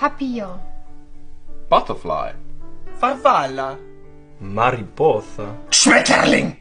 Papillon. Butterfly. Farfalla. Mariposa. Schmetterling.